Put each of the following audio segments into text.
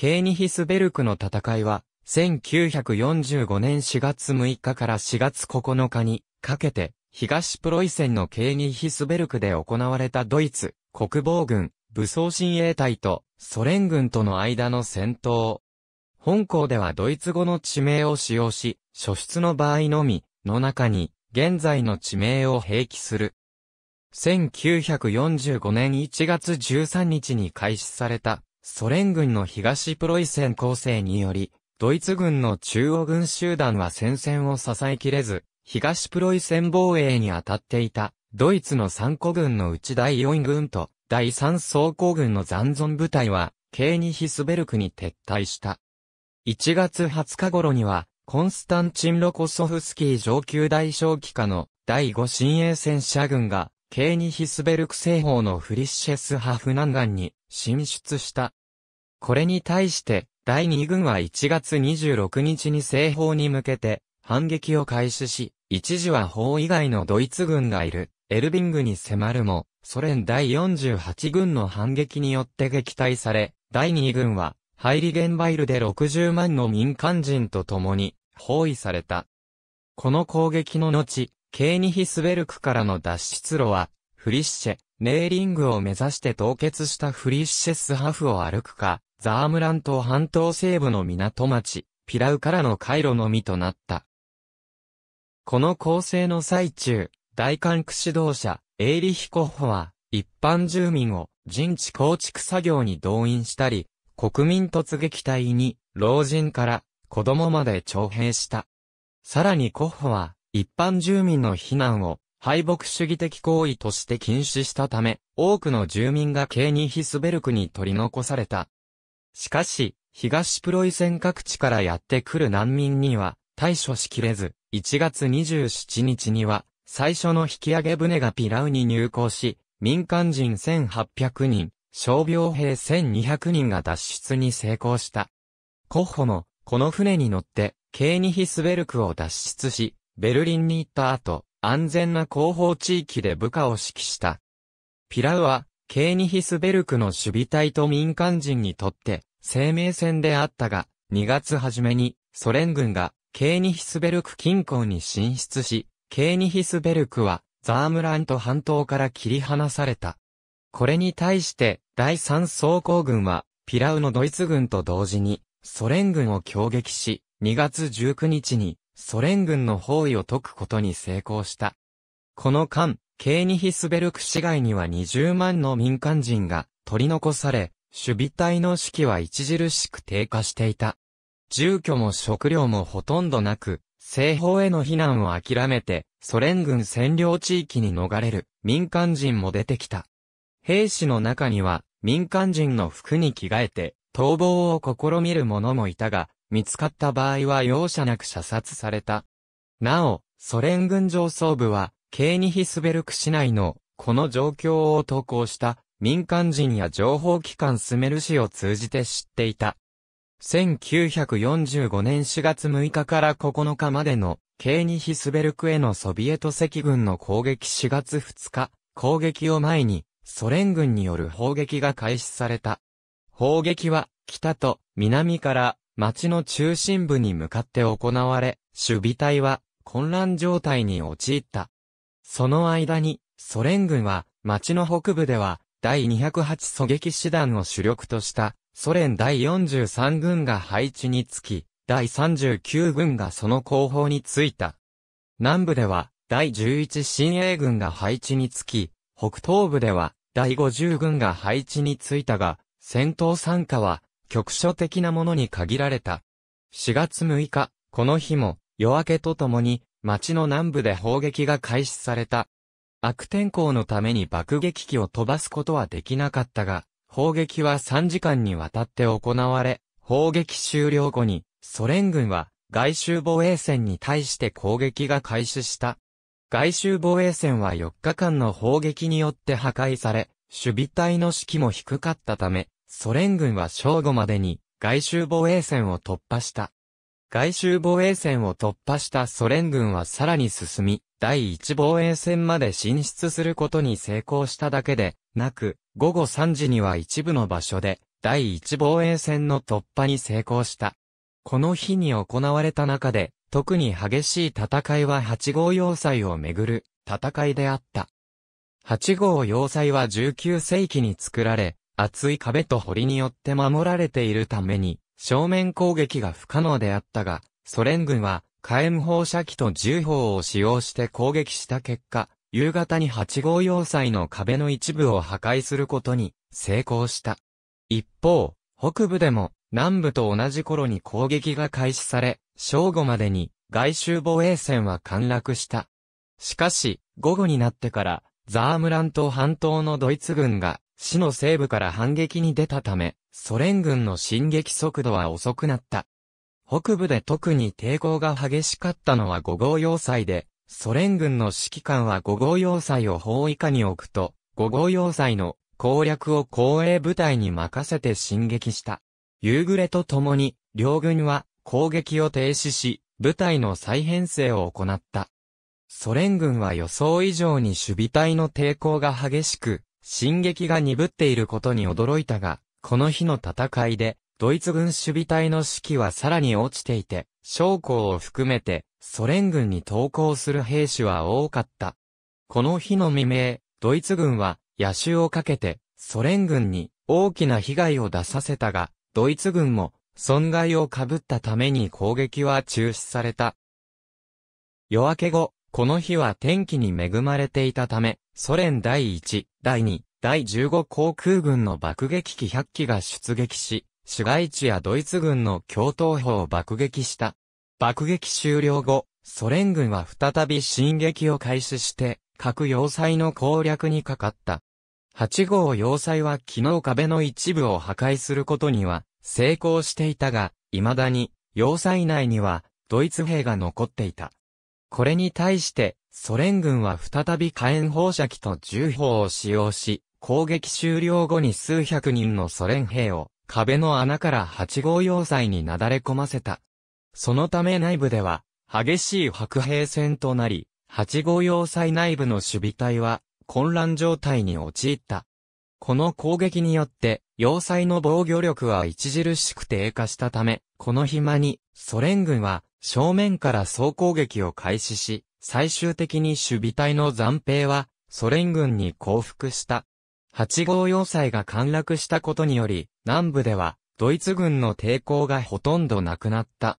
ケーニヒスベルクの戦いは、1945年4月6日から4月9日にかけて、東プロイセンのケーニヒスベルクで行われたドイツ、国防軍、武装親衛隊とソ連軍との間の戦闘。本校ではドイツ語の地名を使用し、初出の場合のみ、の中に、現在の地名を併記する。1945年1月13日に開始された、ソ連軍の東プロイセン攻勢により、ドイツ軍の中央軍集団は戦線を支えきれず、東プロイセン防衛に当たっていた、ドイツの3個軍のうち第4軍と第3装甲軍の残存部隊は、ケーニヒスベルクに撤退した。1月20日頃には、コンスタンチン・ロコソフスキー上級大将機下の第5親衛戦車軍が、ケーニヒスベルク西方のフリッシェスハフ南岸に進出した。これに対して、第2軍は1月26日に西方に向けて反撃を開始し、一時は法以外のドイツ軍がいるエルビングに迫るも、ソ連第48軍の反撃によって撃退され、第2軍はハイリゲンバイルで60万の民間人と共に包囲された。この攻撃の後、ケーニヒスベルクからの脱出路は、フリッシェ、ネーリングを目指して凍結したフリッシェスハフを歩くか、ザームラン島半島西部の港町、ピラウからの回路のみとなった。この構成の最中、大管区指導者、エイリヒコッホは、一般住民を陣地構築作業に動員したり、国民突撃隊に、老人から子供まで徴兵した。さらにコッホは、一般住民の避難を敗北主義的行為として禁止したため、多くの住民がケーニヒスベルクに取り残された。しかし、東プロイセン各地からやってくる難民には対処しきれず、1月27日には最初の引き上げ船がピラウに入港し、民間人1800人、傷病兵1200人が脱出に成功した。コッホも、この船に乗って、ケーニヒスベルクを脱出し、ベルリンに行った後、安全な後方地域で部下を指揮した。ピラウは、ケーニヒスベルクの守備隊と民間人にとって、生命線であったが、2月初めに、ソ連軍が、ケーニヒスベルク近郊に進出し、ケーニヒスベルクは、ザームラント半島から切り離された。これに対して、第三装甲軍は、ピラウのドイツ軍と同時に、ソ連軍を攻撃し、2月19日に、ソ連軍の包囲を解くことに成功した。この間、ケーニヒスベルク市街には20万の民間人が取り残され、守備隊の士気は著しく低下していた。住居も食料もほとんどなく、西方への避難を諦めて、ソ連軍占領地域に逃れる民間人も出てきた。兵士の中には民間人の服に着替えて逃亡を試みる者もいたが、見つかった場合は容赦なく射殺された。なお、ソ連軍上層部は、ケーニヒスベルク市内のこの状況を投稿した民間人や情報機関スメル氏を通じて知っていた。1945年4月6日から9日までのケーニヒスベルクへのソビエト赤軍の攻撃4月2日、攻撃を前にソ連軍による砲撃が開始された。砲撃は北と南から町の中心部に向かって行われ、守備隊は混乱状態に陥った。その間にソ連軍は町の北部では第208狙撃師団を主力としたソ連第43軍が配置につき、第39軍がその後方についた。南部では第11親衛軍が配置につき、北東部では第50軍が配置についたが、戦闘参加は局所的なものに限られた。4月6日、この日も夜明けとともに町の南部で砲撃が開始された。悪天候のために爆撃機を飛ばすことはできなかったが、砲撃は3時間にわたって行われ、砲撃終了後に、ソ連軍は外周防衛線に対して攻撃が開始した。外周防衛線は4日間の砲撃によって破壊され、守備隊の士気も低かったため、ソ連軍は正午までに外周防衛線を突破した。外周防衛線を突破したソ連軍はさらに進み、第一防衛線まで進出することに成功しただけでなく、午後3時には一部の場所で第一防衛線の突破に成功した。この日に行われた中で、特に激しい戦いは八号要塞をめぐる戦いであった。八号要塞は19世紀に作られ、厚い壁と堀によって守られているために、正面攻撃が不可能であったが、ソ連軍は火炎放射器と銃砲を使用して攻撃した結果、夕方に8号要塞の壁の一部を破壊することに成功した。一方、北部でも南部と同じ頃に攻撃が開始され、正午までに外周防衛線は陥落した。しかし、午後になってから、ザームラン島半島のドイツ軍が市の西部から反撃に出たため、ソ連軍の進撃速度は遅くなった。北部で特に抵抗が激しかったのは5号要塞で、ソ連軍の指揮官は5号要塞を包囲下に置くと、5号要塞の攻略を後衛部隊に任せて進撃した。夕暮れとともに、両軍は攻撃を停止し、部隊の再編成を行った。ソ連軍は予想以上に守備隊の抵抗が激しく、進撃が鈍っていることに驚いたが、この日の戦いで、ドイツ軍守備隊の士気はさらに落ちていて、将校を含めて、ソ連軍に投降する兵士は多かった。この日の未明、ドイツ軍は、野手をかけて、ソ連軍に大きな被害を出させたが、ドイツ軍も損害を被ったために攻撃は中止された。夜明け後、この日は天気に恵まれていたため、ソ連第1、第2、第15航空軍の爆撃機100機が出撃し、市街地やドイツ軍の共闘砲を爆撃した。爆撃終了後、ソ連軍は再び進撃を開始して、各要塞の攻略にかかった。8号要塞は昨日壁の一部を破壊することには成功していたが、未だに要塞内にはドイツ兵が残っていた。これに対してソ連軍は再び火炎放射器と銃砲を使用し、攻撃終了後に数百人のソ連兵を壁の穴から8号要塞になだれ込ませた。そのため内部では激しい白兵戦となり、8号要塞内部の守備隊は混乱状態に陥った。この攻撃によって、要塞の防御力は著しく低下したため、この暇に、ソ連軍は正面から総攻撃を開始し、最終的に守備隊の残兵は、ソ連軍に降伏した。8号要塞が陥落したことにより、南部では、ドイツ軍の抵抗がほとんどなくなった。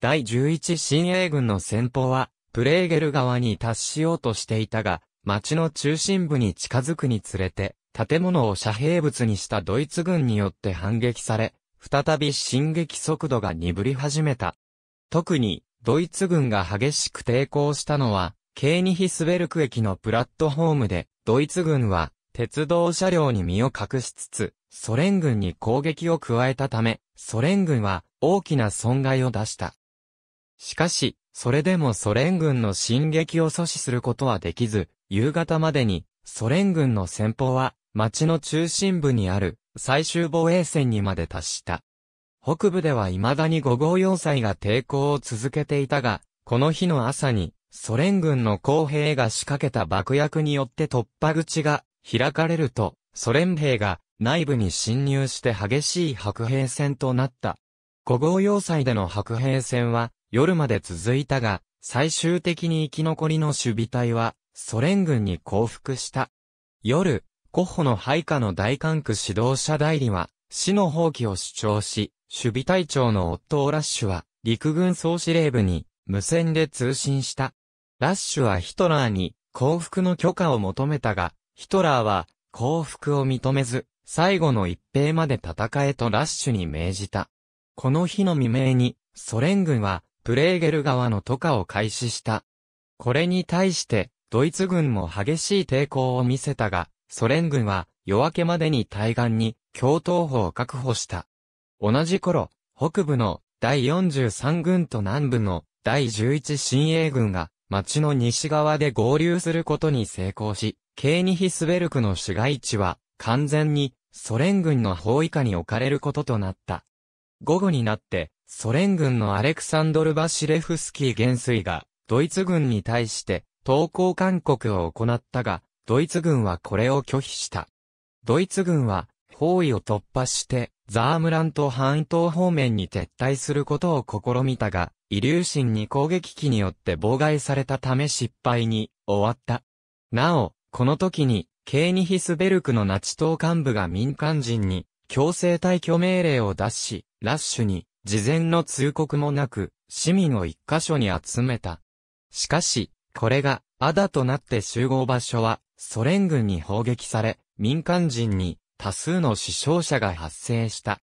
第11新鋭軍の先鋒は、プレーゲル川に達しようとしていたが、町の中心部に近づくにつれて、建物を遮蔽物にしたドイツ軍によって反撃され、再び進撃速度が鈍り始めた。特に、ドイツ軍が激しく抵抗したのは、ケーニヒスベルク駅のプラットホームで、ドイツ軍は、鉄道車両に身を隠しつつ、ソ連軍に攻撃を加えたため、ソ連軍は大きな損害を出した。しかし、それでもソ連軍の進撃を阻止することはできず、夕方までに、ソ連軍の先鋒は、町の中心部にある、最終防衛線にまで達した。北部では未だに5号要塞が抵抗を続けていたが、この日の朝に、ソ連軍の公兵が仕掛けた爆薬によって突破口が開かれると、ソ連兵が内部に侵入して激しい白兵戦となった。5号要塞での白兵戦は夜まで続いたが、最終的に生き残りの守備隊はソ連軍に降伏した。夜、コッホの配下の大管区指導者代理は、死の放棄を主張し、守備隊長のオットー・ラッシュは、陸軍総司令部に無線で通信した。ラッシュはヒトラーに降伏の許可を求めたが、ヒトラーは降伏を認めず、最後の一兵まで戦えとラッシュに命じた。この日の未明に、ソ連軍は、プレーゲル川の渡河を開始した。これに対して、ドイツ軍も激しい抵抗を見せたが、ソ連軍は夜明けまでに対岸に共闘砲を確保した。同じ頃、北部の第43軍と南部の第11新鋭軍が町の西側で合流することに成功し、ケーニヒスベルクの市街地は完全にソ連軍の包囲下に置かれることとなった。午後になってソ連軍のアレクサンドル・バシレフスキー元帥がドイツ軍に対して投降勧告を行ったが、ドイツ軍はこれを拒否した。ドイツ軍は包囲を突破してザームラント半島方面に撤退することを試みたが、イリューシンに攻撃機によって妨害されたため失敗に終わった。なお、この時に、ケーニヒスベルクのナチ党幹部が民間人に強制退去命令を出し、ラッシュに事前の通告もなく、市民を一箇所に集めた。しかし、これが、アダとなって集合場所は、ソ連軍に砲撃され、民間人に多数の死傷者が発生した。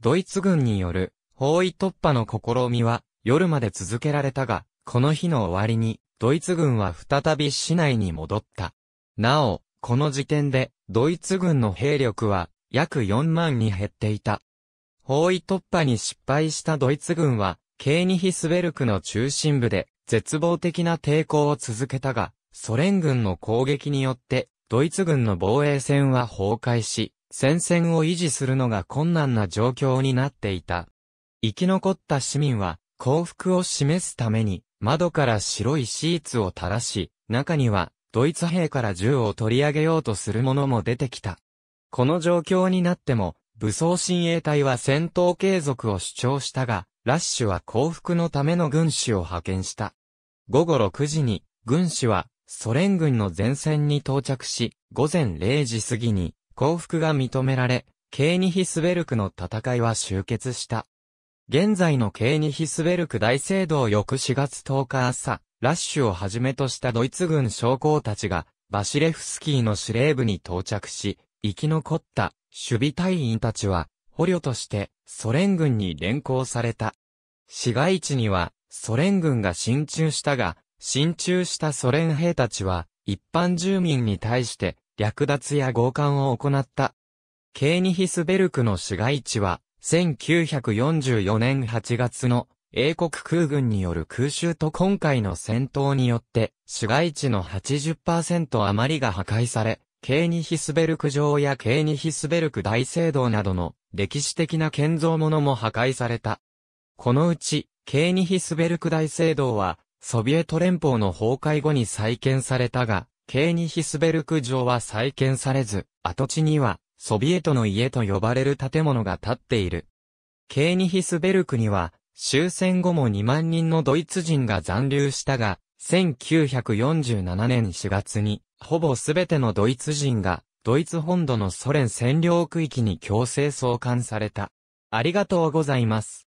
ドイツ軍による包囲突破の試みは夜まで続けられたが、この日の終わりにドイツ軍は再び市内に戻った。なお、この時点でドイツ軍の兵力は約4万に減っていた。包囲突破に失敗したドイツ軍は、ケーニヒスベルクの中心部で絶望的な抵抗を続けたが、ソ連軍の攻撃によってドイツ軍の防衛線は崩壊し、戦線を維持するのが困難な状況になっていた。生き残った市民は幸福を示すために窓から白いシーツを垂らし、中にはドイツ兵から銃を取り上げようとする者も出てきた。この状況になっても、武装親衛隊は戦闘継続を主張したが、ラッシュは降伏のための軍師を派遣した。午後6時に、軍師はソ連軍の前線に到着し、午前0時過ぎに降伏が認められ、ケーニヒスベルクの戦いは終結した。現在のケーニヒスベルク大聖堂翌4月10日朝、ラッシュをはじめとしたドイツ軍将校たちが、バシレフスキーの司令部に到着し、生き残った守備隊員たちは、捕虜としてソ連軍に連行された。市街地にはソ連軍が進駐したが、進駐したソ連兵たちは、一般住民に対して略奪や強姦を行った。ケーニヒスベルクの市街地は、1944年8月の英国空軍による空襲と今回の戦闘によって、市街地の80%余りが破壊され、ケーニヒスベルク城やケーニヒスベルク大聖堂などの歴史的な建造物も破壊された。このうち、ケーニヒスベルク大聖堂はソビエト連邦の崩壊後に再建されたが、ケーニヒスベルク城は再建されず、跡地には、ソビエトの家と呼ばれる建物が建っている。ケーニヒスベルクには、終戦後も2万人のドイツ人が残留したが、1947年4月に、ほぼすべてのドイツ人が、ドイツ本土のソ連占領区域に強制送還された。ありがとうございます。